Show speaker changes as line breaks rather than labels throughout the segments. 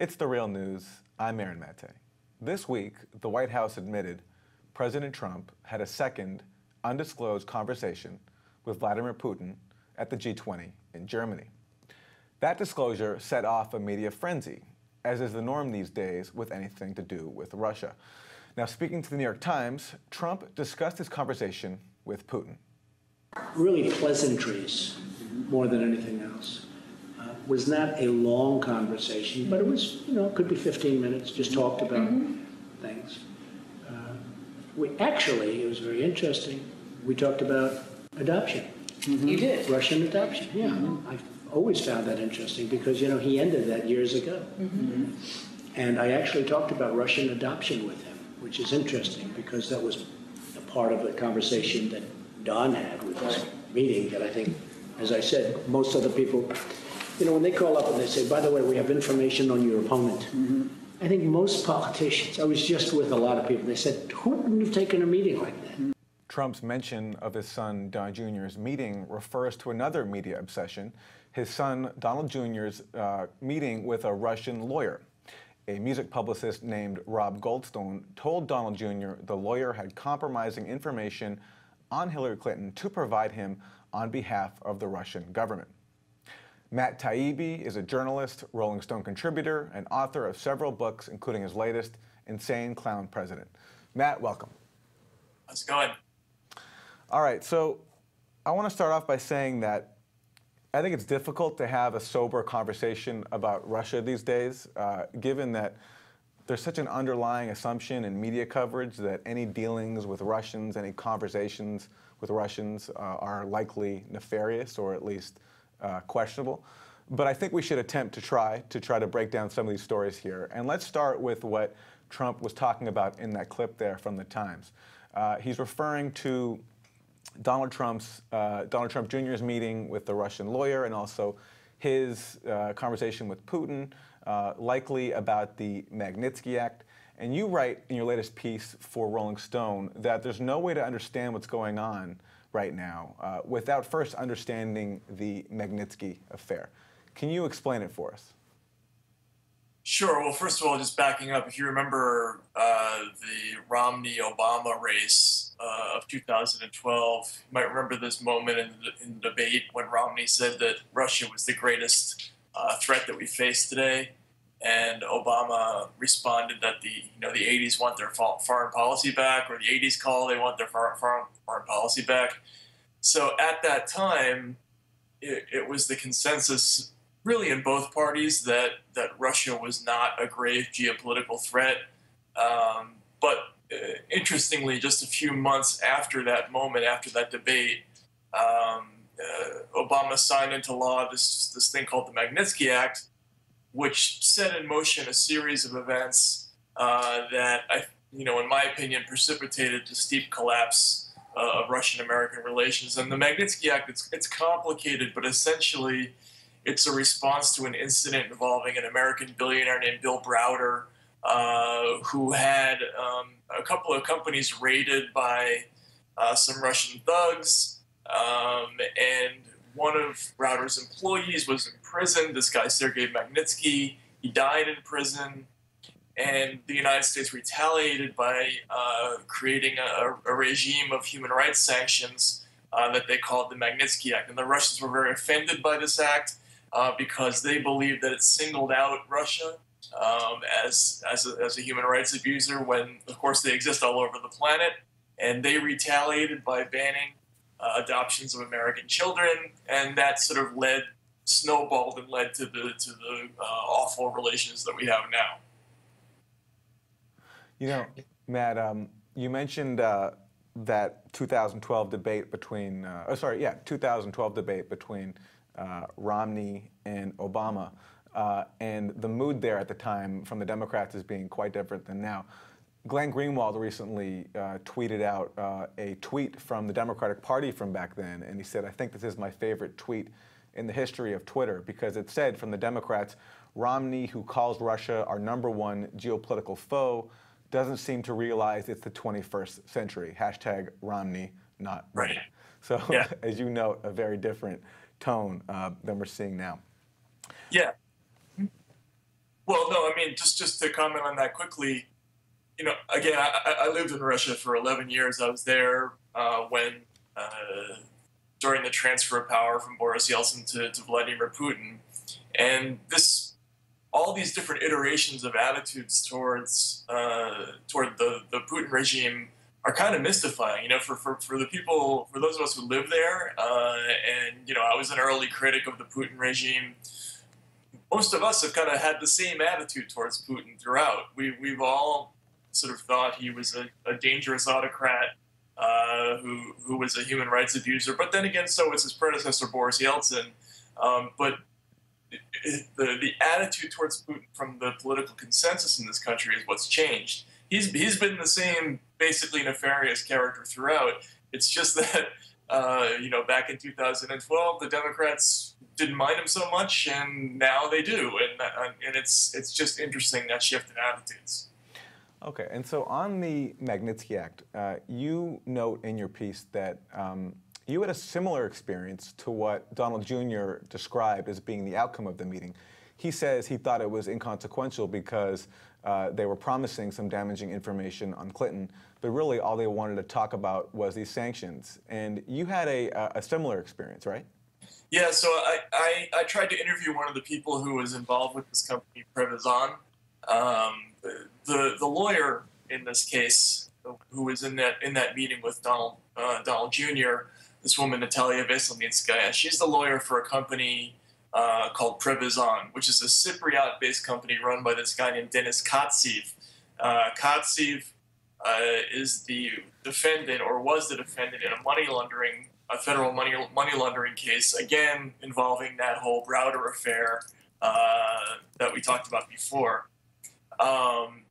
It's the real news. I'm Aaron Maté. This week, the White House admitted President Trump had a second undisclosed conversation with Vladimir Putin at the G20 in Germany. That disclosure set off a media frenzy, as is the norm these days with anything to do with Russia. Now, speaking to the New York Times, Trump discussed his conversation with Putin.
Really pleasantries more than anything else. Was not a long conversation, but it was, you know, it could be 15 minutes, just talked about mm-hmm. things. Uh, we actually, it was very interesting, we talked about adoption.
Mm-hmm. You did?
Russian adoption, yeah. Mm-hmm. I've always found that interesting because, you know, he ended that years ago. Mm-hmm. And I actually talked about Russian adoption with him, which is interesting because that was a part of the conversation that Don had with this meeting that I think, as I said, most other people, you know, when they call up and they say, by the way, we have information on your opponent. Mm-hmm. I think most politicians, I was just with a lot of people, they said, who wouldn't have taken a meeting like that?
Trump's mention of his son Don Jr.'s meeting refers to another media obsession his son Donald Jr.'s uh, meeting with a Russian lawyer. A music publicist named Rob Goldstone told Donald Jr. the lawyer had compromising information on Hillary Clinton to provide him on behalf of the Russian government. Matt Taibbi is a journalist, Rolling Stone contributor, and author of several books, including his latest, Insane Clown President. Matt, welcome.
How's it going?
All right, so I want to start off by saying that I think it's difficult to have a sober conversation about Russia these days, uh, given that there's such an underlying assumption in media coverage that any dealings with Russians, any conversations with Russians uh, are likely nefarious or at least uh, questionable. But I think we should attempt to try to try to break down some of these stories here. And let's start with what Trump was talking about in that clip there from the Times. Uh, he's referring to Donald Trump's uh, Donald Trump Jr.'s meeting with the Russian lawyer and also his uh, conversation with Putin uh, likely about the Magnitsky Act. And you write in your latest piece for Rolling Stone that there's no way to understand what's going on right now uh, without first understanding the Magnitsky affair. Can you explain it for us?
Sure. Well, first of all, just backing up, if you remember uh, the Romney Obama race uh, of 2012, you might remember this moment in the, in the, debate when Romney said that Russia was the greatest uh, threat that we face today, and Obama responded that the you know the 80s want their foreign policy back, or the 80s call they want their foreign foreign policy back. So at that time, it, it was the consensus really in both parties that that Russia was not a grave geopolitical threat. Um, but uh, interestingly, just a few months after that moment, after that debate, um, uh, Obama signed into law this this thing called the Magnitsky Act, which set in motion a series of events uh, that I, you know, in my opinion, precipitated the steep collapse uh, of Russian-American relations. And the Magnitsky Act, it's, it's complicated, but essentially it's a response to an incident involving an American billionaire named Bill Browder, uh, who had um, a couple of companies raided by uh, some Russian thugs. Um, and one of Browder's employees was imprisoned. This guy, Sergei Magnitsky, he died in prison. And the United States retaliated by uh, creating a, a, regime of human rights sanctions uh, that they called the Magnitsky Act. And the Russians were very offended by this act uh, because they believed that it singled out Russia um, as, as a, as, a, human rights abuser when, of course, they exist all over the planet. And they retaliated by banning uh, adoptions of American children. And that sort of led, snowballed and led to the, to the uh, awful relations that we have now.
You know, Matt, um, you mentioned uh, that 2012 debate between, uh, oh, sorry, yeah, 2012 debate between uh, Romney and Obama. Uh, and the mood there at the time from the Democrats is being quite different than now. Glenn Greenwald recently uh, tweeted out uh, a tweet from the Democratic Party from back then, and he said, I think this is my favorite tweet in the history of Twitter because it said from the Democrats, Romney, who calls Russia our number one geopolitical foe, doesn't seem to realize it's the 21st century. Hashtag Romney, not
right.
So, yeah. as you note, a very different tone uh, than we're seeing now.
Yeah. Well, no, I mean, just just to comment on that quickly, you know, again, I, I lived in Russia for 11 years. I was there uh, when uh, during the transfer of power from Boris Yeltsin to, to Vladimir Putin, and this all these different iterations of attitudes towards uh, toward the, the Putin regime are kind of mystifying. You know, for, for, for the people, for those of us who live there, uh, and you know, I was an early critic of the Putin regime most of us have kind of had the same attitude towards Putin throughout. We, we've all sort of thought he was a, a dangerous autocrat uh, who, who was a human rights abuser. But then again, so was his predecessor, Boris Yeltsin. Um, but the, the attitude towards Putin from the political consensus in this country is what's changed. He's, he's been the same, basically nefarious character throughout. It's just that, uh, you know, back in 2012, the Democrats didn't mind him so much, and now they do, and and it's it's just interesting that shift in attitudes.
Okay, and so on the Magnitsky Act, uh, you note in your piece that um, you had a similar experience to what Donald Jr. described as being the outcome of the meeting. He says he thought it was inconsequential because uh, they were promising some damaging information on Clinton, but really all they wanted to talk about was these sanctions. And you had a, a similar experience, right?
Yeah, so I, I, I, tried to interview one of the people who was involved with this company, Prevezon. Um, the, the lawyer in this case, who was in that in that meeting with Donald uh, Donald Jr., this woman Natalia Veselnitskaya, she's the lawyer for a company uh, called Prevezon, which is a Cypriot-based company run by this guy named Denis Katsyv. Uh, uh, is the defendant, or was the defendant, in a money laundering a federal money money laundering case, again involving that whole Browder affair uh, that we talked about before. Um,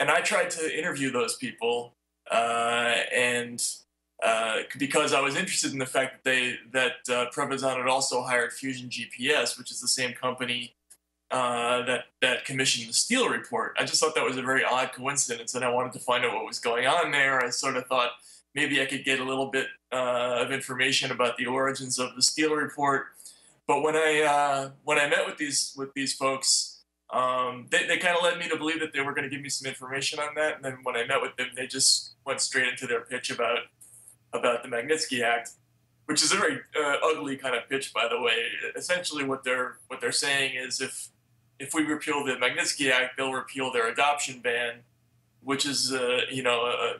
and I tried to interview those people, uh, and uh, because I was interested in the fact that they that uh, had also hired Fusion GPS, which is the same company uh, that that commissioned the Steele report. I just thought that was a very odd coincidence, and I wanted to find out what was going on there. I sort of thought maybe I could get a little bit uh, of information about the origins of the Steele report. But when I uh, when I met with these with these folks, um, they, they kind of led me to believe that they were going to give me some information on that. And then when I met with them, they just went straight into their pitch about about the Magnitsky Act, which is a very uh, ugly kind of pitch, by the way. Essentially, what they're what they're saying is if if we repeal the Magnitsky Act, they'll repeal their adoption ban, which is uh, you know a,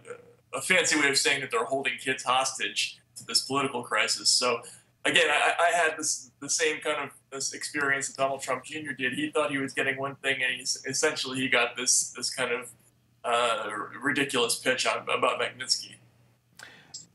a fancy way of saying that they're holding kids hostage to this political crisis. So again, I, I, had this the same kind of experience that Donald Trump Jr. did. He thought he was getting one thing, and essentially he got this this kind of uh, ridiculous pitch on, about Magnitsky.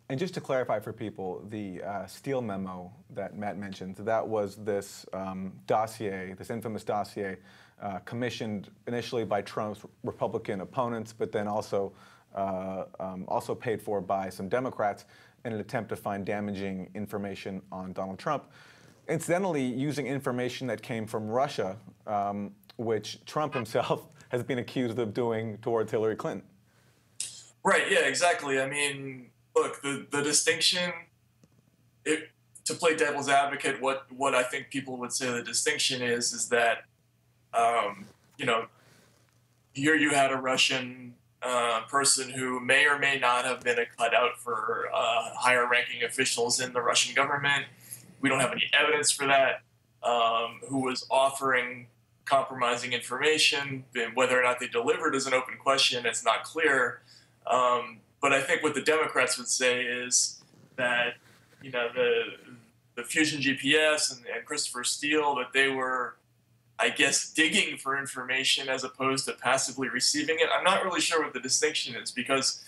And just to clarify for people, the uh, Steele memo that Matt mentioned, that was this um, dossier, this infamous dossier, uh, commissioned initially by Trump's Republican opponents, but then also uh, um, also paid for by some Democrats in an attempt to find damaging information on Donald Trump. Incidentally, using information that came from Russia, um, which Trump himself has been accused of doing towards Hillary Clinton.
Right, yeah, exactly. I mean, look, the, the distinction, it, to play devil's advocate, what, what I think people would say the distinction is, is that, um, you know, here you had a Russian uh, person who may or may not have been a cutout for uh, higher ranking officials in the Russian government. We don't have any evidence for that. Um, who was offering compromising information? Whether or not they delivered is an open question. It's not clear. Um, but I think what the Democrats would say is that you know the the Fusion GPS and, and Christopher Steele that they were I guess, digging for information as opposed to passively receiving it. I'm not really sure what the distinction is because,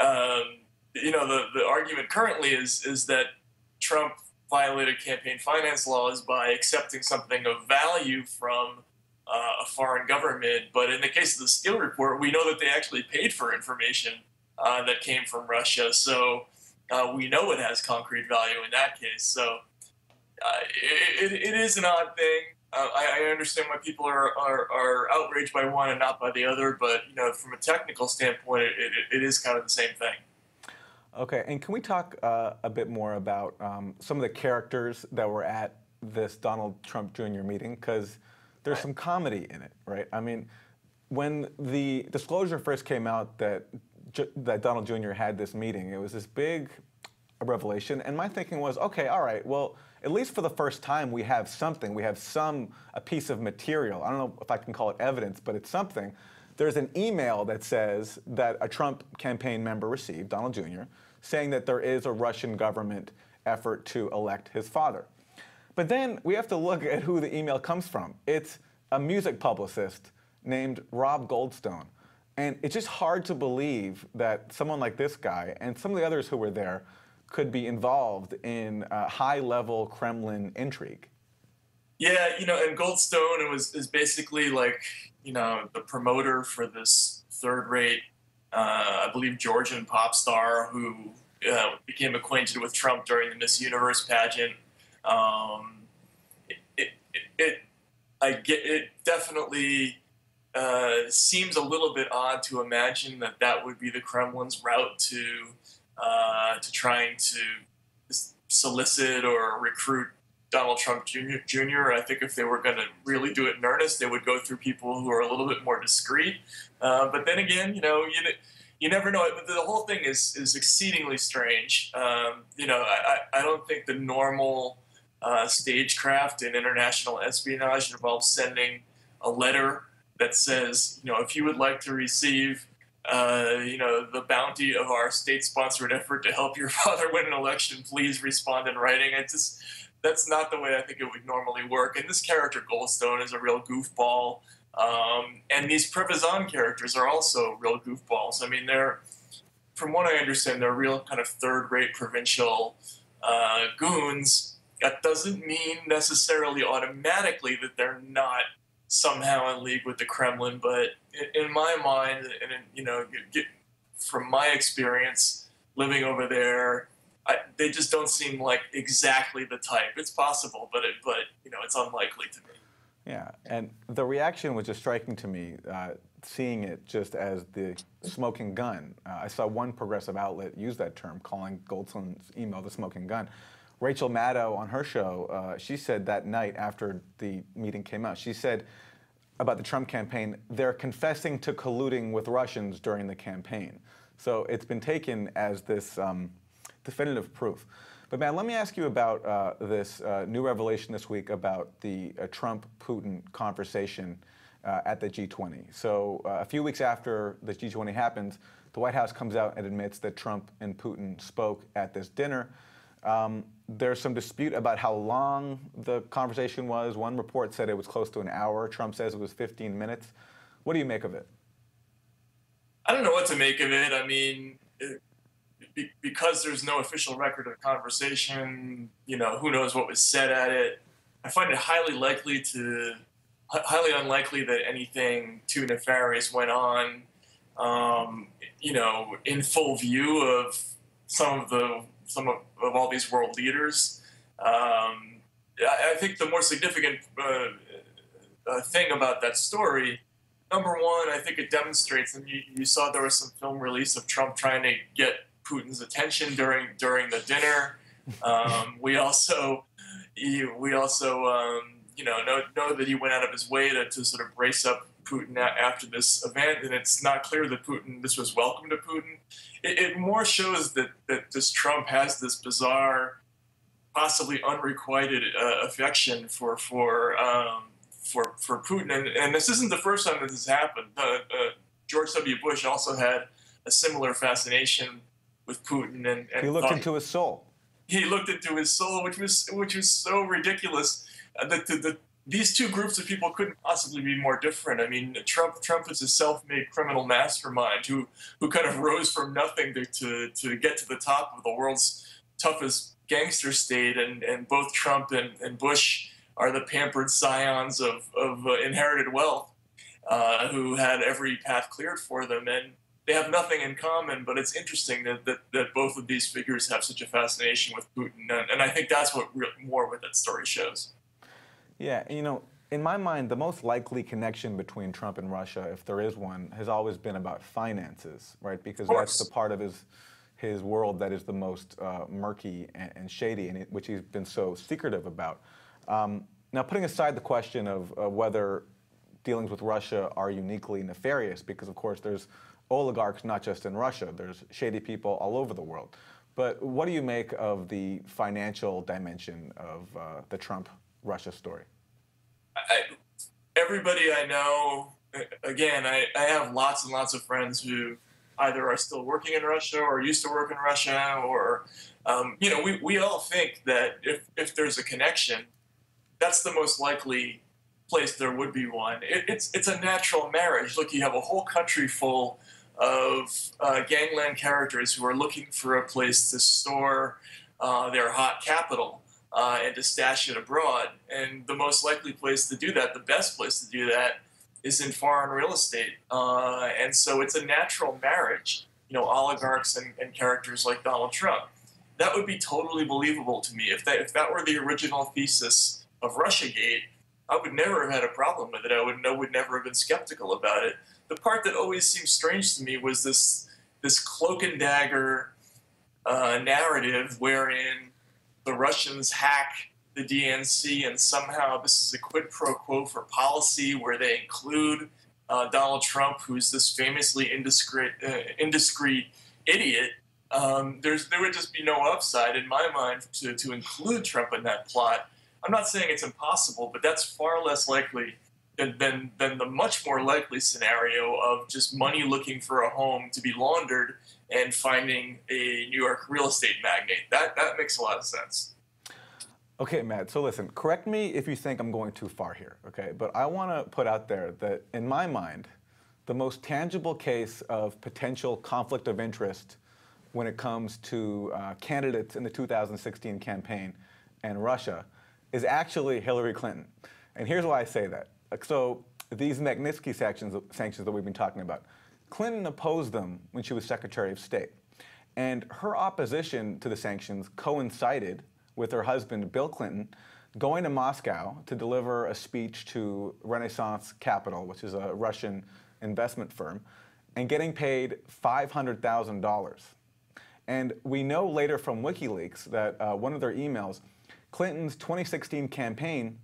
um, you know, the, the argument currently is is that Trump violated campaign finance laws by accepting something of value from uh, a foreign government. But in the case of the Steele report, we know that they actually paid for information uh, that came from Russia. So uh, we know it has concrete value in that case. So uh, it, it, it is an odd thing uh, I, I, understand why people are, are, are, outraged by one and not by the other, but you know, from a technical standpoint, it, it, it is kind of the same thing.
Okay, and can we talk uh, a bit more about um, some of the characters that were at this Donald Trump Jr. meeting? Because there's some comedy in it, right? I mean, when the disclosure first came out that that Donald Jr. had this meeting, it was this big revelation, and my thinking was, okay, all right, well, at least for the first time, we have something. We have some a piece of material. I don't know if I can call it evidence, but it's something. There's an email that says that a Trump campaign member received, Donald Jr., saying that there is a Russian government effort to elect his father. But then we have to look at who the email comes from. It's a music publicist named Rob Goldstone. And it's just hard to believe that someone like this guy and some of the others who were there could be involved in high level Kremlin intrigue.
Yeah, you know, and Goldstone was is basically like, you know, the promoter for this third rate, uh, I believe, Georgian pop star who uh, became acquainted with Trump during the Miss Universe pageant. Um, it, it, it, I get it definitely uh, seems a little bit odd to imagine that that would be the Kremlin's route to uh, to trying to solicit or recruit Donald Trump Jr. Jr. I think if they were going to really do it in earnest, they would go through people who are a little bit more discreet. Uh, but then again, you know, you you never know. The whole thing is is exceedingly strange. Um, you know, I, I don't think the normal uh, stagecraft in international espionage involves sending a letter that says, you know, if you would like to receive uh, you know, the bounty of our state-sponsored effort to help your father win an election. Please respond in writing. It just that's not the way I think it would normally work. And this character Goldstone is a real goofball, um, and these Prevezon characters are also real goofballs. I mean, they're from what I understand, they're real kind of third-rate provincial uh, goons. That doesn't mean necessarily automatically that they're not somehow in league with the Kremlin. But in, my mind, and in, you know, from my experience living over there, I, they just don't seem like exactly the type. It's possible, but it, but you know, it's unlikely to me.
Yeah, and the reaction was just striking to me, uh, seeing it just as the smoking gun. Uh, I saw one progressive outlet use that term, calling Goldstone's email the smoking gun. Rachel Maddow on her show, uh, she said that night after the meeting came out, she said about the Trump campaign, they're confessing to colluding with Russians during the campaign. So it's been taken as this um, definitive proof. But man, let me ask you about uh, this uh, new revelation this week about the uh, Trump-Putin conversation uh, at the G20. So uh, a few weeks after the G20 happens, the White House comes out and admits that Trump and Putin spoke at this dinner. Um, there's some dispute about how long the conversation was. One report said it was close to an hour. Trump says it was 15 minutes. What do you make of it?
I don't know what to make of it. I mean, it, be, because there's no official record of the conversation, you know, who knows what was said at it. I find it highly likely to, highly unlikely that anything too nefarious went on, um, you know, in full view of some of the some of, of all these world leaders. Um, I, I, think the more significant uh, uh, thing about that story, number one, I think it demonstrates, and you, you saw there was some film release of Trump trying to get Putin's attention during during the dinner. Um, we also we also um, you know know, know that he went out of his way to, to sort of brace up Putin after this event, and it's not clear that Putin this was welcome to Putin. It, it more shows that that this Trump has this bizarre, possibly unrequited uh, affection for for um, for for Putin, and, and this isn't the first time that this has happened. Uh, uh, George W. Bush also had a similar fascination with Putin, and, and
he looked into his soul.
He looked into his soul, which was which was so ridiculous. Uh, the, the, the these two groups of people couldn't possibly be more different. I mean, Trump Trump is a self-made criminal mastermind who who kind of rose from nothing to, to, to get to the top of the world's toughest gangster state, and, and both Trump and, and Bush are the pampered scions of, of uh, inherited wealth uh, who had every path cleared for them. And they have nothing in common, but it's interesting that, that, that both of these figures have such a fascination with Putin. And, and I think that's what re- more what that story shows.
Yeah, you know, in my mind, the most likely connection between Trump and Russia, if there is one, has always been about finances, right? Because that's the part of his his world that is the most uh, murky and, and, shady, and it, which he's been so secretive about. Um, now, putting aside the question of uh, whether dealings with Russia are uniquely nefarious, because of course there's oligarchs not just in Russia, there's shady people all over the world. But what do you make of the financial dimension of uh, the Trump Russia story?
I, everybody I know, again, I, I have lots and lots of friends who either are still working in Russia or used to work in Russia, or, um, you know, we, we all think that if, if there's a connection, that's the most likely place there would be one. It, it's, it's a natural marriage. Look, you have a whole country full of uh, gangland characters who are looking for a place to store uh, their hot capital uh, and to stash it abroad. And the most likely place to do that, the best place to do that, is in foreign real estate. Uh, and so it's a natural marriage, you know, oligarchs and, and characters like Donald Trump. That would be totally believable to me. If that, if that were the original thesis of Russiagate, I would never have had a problem with it. I would, I would never have been skeptical about it. The part that always seemed strange to me was this, this cloak and dagger uh, narrative wherein the Russians hack the DNC, and somehow this is a quid pro quo for policy where they include uh, Donald Trump, who's this famously indiscreet, uh, indiscreet idiot. Um, there's there would just be no upside in my mind to, to include Trump in that plot. I'm not saying it's impossible, but that's far less likely than, than, than the much more likely scenario of just money looking for a home to be laundered and finding a New York real estate magnate. That, that makes a lot of sense.
Okay, Matt, so listen, correct me if you think I'm going too far here, okay? But I want to put out there that in my mind, the most tangible case of potential conflict of interest when it comes to uh, candidates in the 2016 campaign and Russia is actually Hillary Clinton. And here's why I say that. So these Magnitsky sanctions, sanctions that we've been talking about, Clinton opposed them when she was Secretary of State. And her opposition to the sanctions coincided with her husband, Bill Clinton, going to Moscow to deliver a speech to Renaissance Capital, which is a Russian investment firm, and getting paid $500,000. And we know later from WikiLeaks that uh, one of their emails, Clinton's 2016 campaign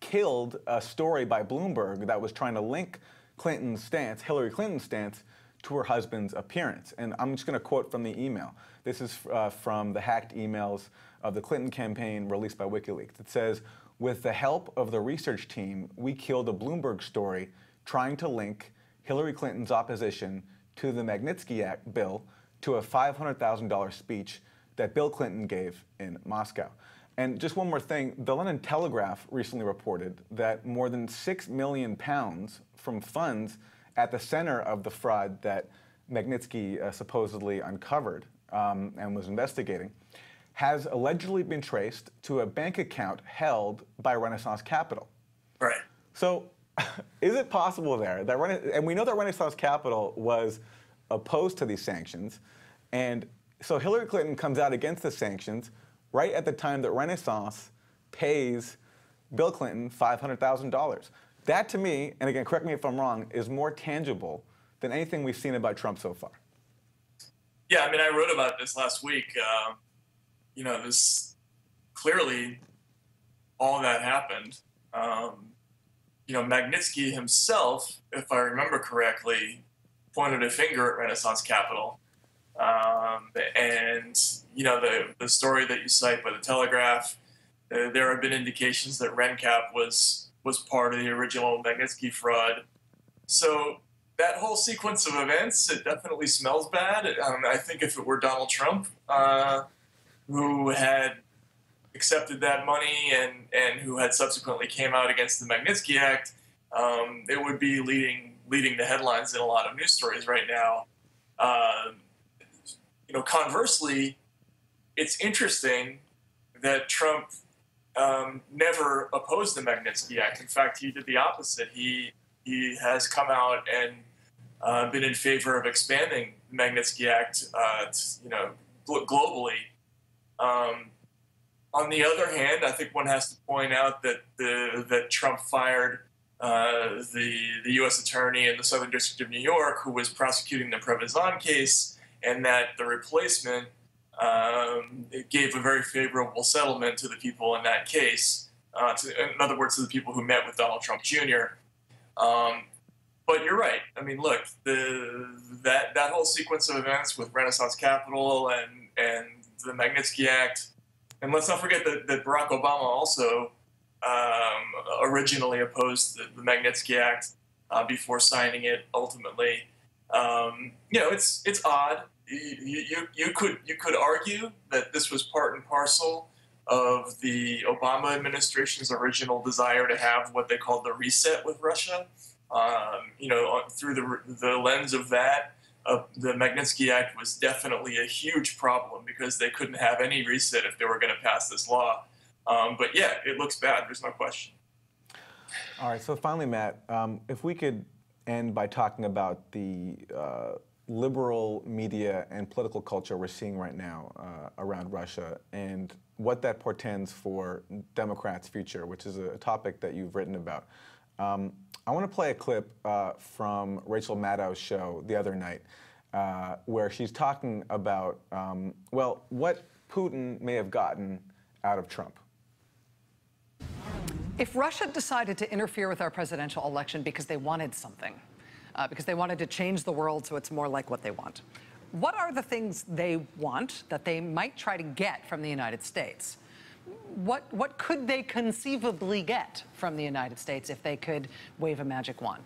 killed a story by Bloomberg that was trying to link Clinton's stance, Hillary Clinton's stance, to her husband's appearance. And I'm just going to quote from the email. This is uh, from the hacked emails of the Clinton campaign released by WikiLeaks. It says, with the help of the research team, we killed a Bloomberg story trying to link Hillary Clinton's opposition to the Magnitsky Act bill to a $500,000 speech that Bill Clinton gave in Moscow. And just one more thing, the London Telegraph recently reported that more than 6 million pounds from funds at the center of the fraud that Magnitsky uh, supposedly uncovered um, and was investigating has allegedly been traced to a bank account held by Renaissance Capital.
Right.
So, is it possible there that Rena- and we know that Renaissance Capital was opposed to these sanctions, and so Hillary Clinton comes out against the sanctions right at the time that Renaissance pays Bill Clinton $500,000. That to me, and again, correct me if I'm wrong, is more tangible than anything we've seen about Trump so far.
Yeah, I mean, I wrote about this last week. Uh, you know, this clearly all that happened. Um, you know, Magnitsky himself, if I remember correctly, pointed a finger at Renaissance Capital. Um, and, you know, the, the story that you cite by the Telegraph, uh, there have been indications that RenCap was, was part of the original Magnitsky fraud. So that whole sequence of events, it definitely smells bad. Um, I think if it were Donald Trump, uh, who had accepted that money and, and who had subsequently came out against the Magnitsky Act, um, it would be leading leading the headlines in a lot of news stories right now. Uh, you know, conversely, it's interesting that Trump um, never opposed the Magnitsky Act. In fact, he did the opposite. He he has come out and uh, been in favor of expanding the Magnitsky Act, uh, to, you know, globally um, on the other hand, I think one has to point out that the that Trump fired uh, the the U.S. attorney in the Southern District of New York who was prosecuting the Prevezon case, and that the replacement um, gave a very favorable settlement to the people in that case. uh, to, in other words, to the people who met with Donald Trump Jr. Um, but you're right. I mean, look, the that that whole sequence of events with Renaissance Capital and and the Magnitsky Act, and let's not forget that, that Barack Obama also um, originally opposed the, the Magnitsky Act uh, before signing it ultimately. Um, you know, it's it's odd. You, you, you could you could argue that this was part and parcel of the Obama administration's original desire to have what they called the reset with Russia. Um, you know, through the the lens of that, uh, the Magnitsky Act was definitely a huge problem because they couldn't have any reset if they were going to pass this law. Um, but yeah, it looks bad. There's no question.
All right. So finally, Matt, um, if we could end by talking about the uh, liberal media and political culture we're seeing right now uh, around Russia and what that portends for Democrats' future, which is a topic that you've written about. Um, I want to play a clip uh, from Rachel Maddow's show the other night, uh, where she's talking about, um, well, what Putin may have gotten out of Trump.
If Russia decided to interfere with our presidential election because they wanted something, uh, because they wanted to change the world so it's more like what they want, what are the things they want that they might try to get from the United States? What, what could they conceivably get from the United States if they could wave a magic wand?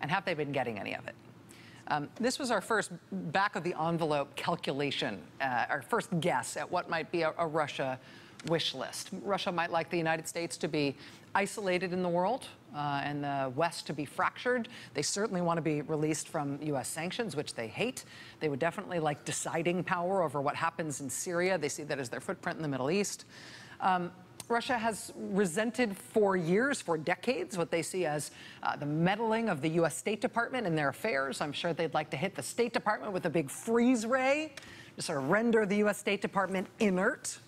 And have they been getting any of it? Um, this was our first back of the envelope calculation, uh, our first guess at what might be a, a Russia wish list. Russia might like the United States to be isolated in the world uh, and the West to be fractured. They certainly want to be released from U.S. sanctions, which they hate. They would definitely like deciding power over what happens in Syria. They see that as their footprint in the Middle East. Um, Russia has resented for years, for decades, what they see as uh, the meddling of the U.S. State Department in their affairs. I'm sure they'd like to hit the State Department with a big freeze ray to sort of render the U.S. State Department inert.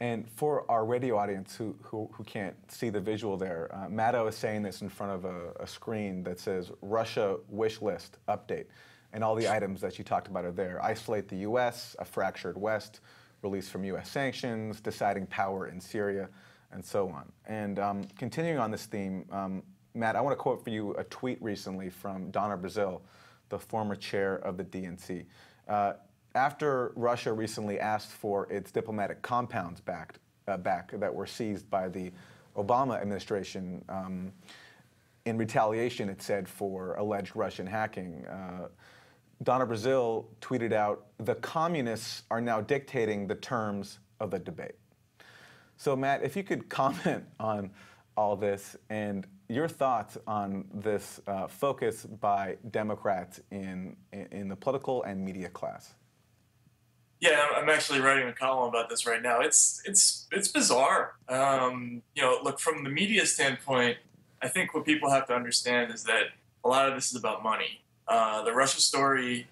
And for our radio audience who, who, who can't see the visual there, uh, Maddow is saying this in front of a, a, screen that says Russia wish list update. And all the items that you talked about are there. Isolate the U.S., a fractured West, release from U.S. sanctions, deciding power in Syria, and so on. And um, continuing on this theme, um, Matt, I want to quote for you a tweet recently from Donna Brazile, the former chair of the DNC. Uh, after Russia recently asked for its diplomatic compounds back, uh, back that were seized by the Obama administration um, in retaliation, it said, for alleged Russian hacking. Uh, Donna Brazile tweeted out, the communists are now dictating the terms of the debate. So Matt, if you could comment on all this and your thoughts on this uh, focus by Democrats in, in the political and media class.
Yeah, I'm actually writing a column about this right now. It's it's it's bizarre. Um, you know, look from the media standpoint, I think what people have to understand is that a lot of this is about money. Uh, the Russia story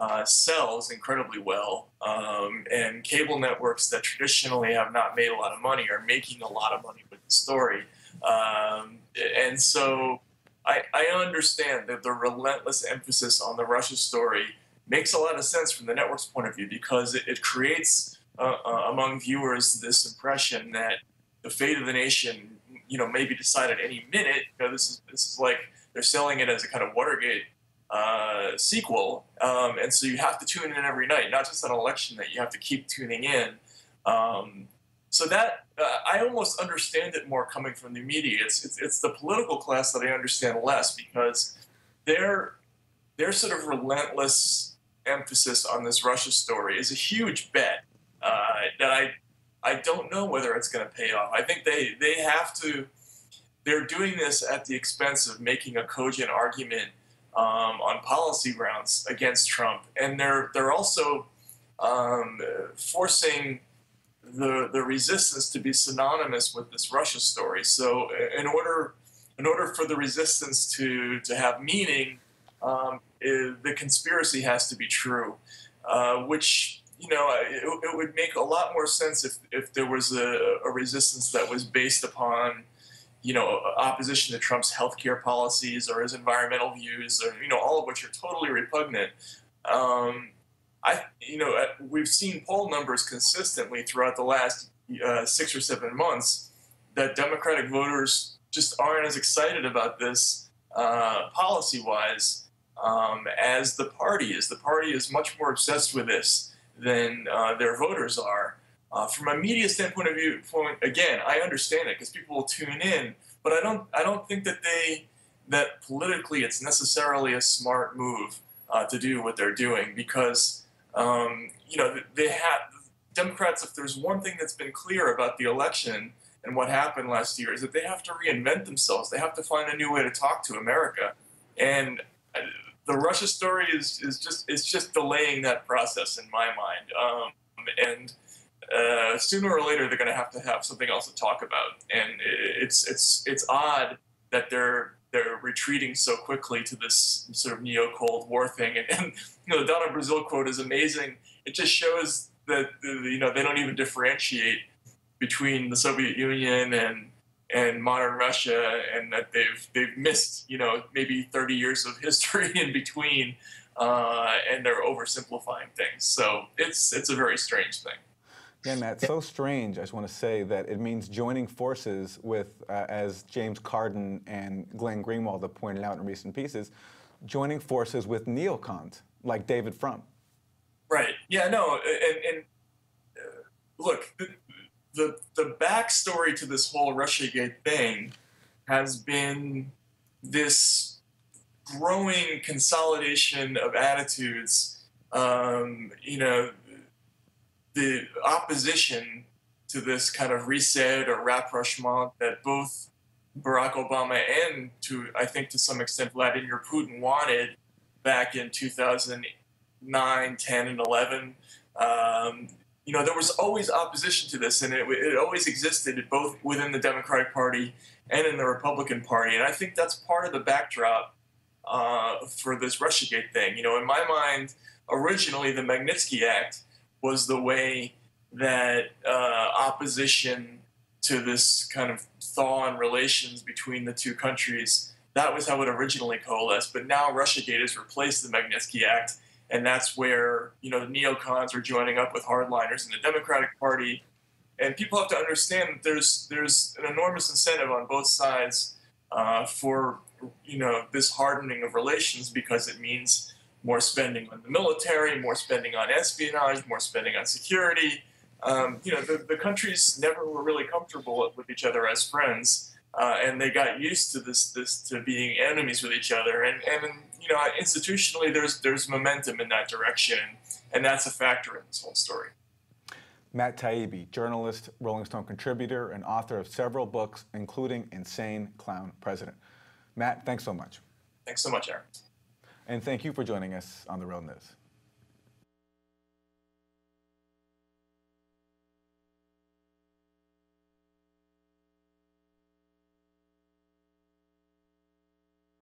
uh, sells incredibly well, um, and cable networks that traditionally have not made a lot of money are making a lot of money with the story. Um, and so, I, I understand that the relentless emphasis on the Russia story makes a lot of sense from the network's point of view because it, it creates uh, uh, among viewers this impression that the fate of the nation, you know, may be decided any minute. You know, this is this is like they're selling it as a kind of Watergate uh, sequel, um, and so you have to tune in every night, not just an election that you have to keep tuning in. Um, so that uh, I almost understand it more coming from the media. It's, it's it's the political class that I understand less because they're they're sort of relentless emphasis on this Russia story is a huge bet uh, that I I don't know whether it's going to pay off. I think they they have to. They're doing this at the expense of making a cogent argument um, on policy grounds against Trump, and they're they're also um, forcing the the resistance to be synonymous with this Russia story. So in order in order for the resistance to to have meaning, um, the conspiracy has to be true, uh, which you know it, it, would make a lot more sense if if there was a, a, resistance that was based upon you know opposition to Trump's healthcare policies or his environmental views, or you know all of which are totally repugnant. Um, I you know we've seen poll numbers consistently throughout the last uh, six or seven months that Democratic voters just aren't as excited about this uh, policy wise um, as the party is. The party is much more obsessed with this than uh, their voters are. Uh, from a media standpoint of view, again, I understand it because people will tune in, but I don't. I don't think that they that politically it's necessarily a smart move uh, to do what they're doing because um, you know they have Democrats. If there's one thing that's been clear about the election and what happened last year is that they have to reinvent themselves. They have to find a new way to talk to America, and uh, the Russia story is is just it's just delaying that process in my mind. Um, and uh, sooner or later they're going to have to have something else to talk about, and it's it's it's odd that they're they're retreating so quickly to this sort of neo Cold War thing. And, and, you know, the Donna Brazile quote is amazing. It just shows that you know they don't even differentiate between the Soviet Union and and modern Russia, and that they've they've missed you know maybe 30 years of history in between, uh, and they're oversimplifying things. So it's it's a very strange thing.
Yeah, Matt, so strange. I just want to say that it means joining forces with, uh, as James Carden and Glenn Greenwald have pointed out in recent pieces, joining forces with neocons like David Frum.
Right. Yeah. No. And, and uh, look, the, the backstory to this whole RussiaGate thing has been this growing consolidation of attitudes. Um, you know, the opposition to this kind of reset or rapprochement that both Barack Obama and to I think to some extent Vladimir Putin wanted back in 2009, 10, and 11. Um, you know, there was always opposition to this, and it, it always existed both within the Democratic Party and in the Republican Party. And I think that's part of the backdrop uh, for this Russiagate thing. You know, in my mind, originally the Magnitsky Act was the way that uh, opposition to this kind of thaw in relations between the two countries, that was how it originally coalesced. But now Russiagate has replaced the Magnitsky Act, and that's where you know the neocons are joining up with hardliners in the Democratic Party. And people have to understand that there's there's an enormous incentive on both sides uh, for you know this hardening of relations because it means more spending on the military, more spending on espionage, more spending on security. Um, you know, the, the countries never were really comfortable with each other as friends, uh, and they got used to this, this to being enemies with each other. And, and you know, institutionally, there's there's momentum in that direction, and that's a factor in this whole story.
Matt Taibbi, journalist, Rolling Stone contributor, and author of several books, including Insane Clown President. Matt, thanks so much.
Thanks so much, Aaron.
And thank you for joining us on The Real News.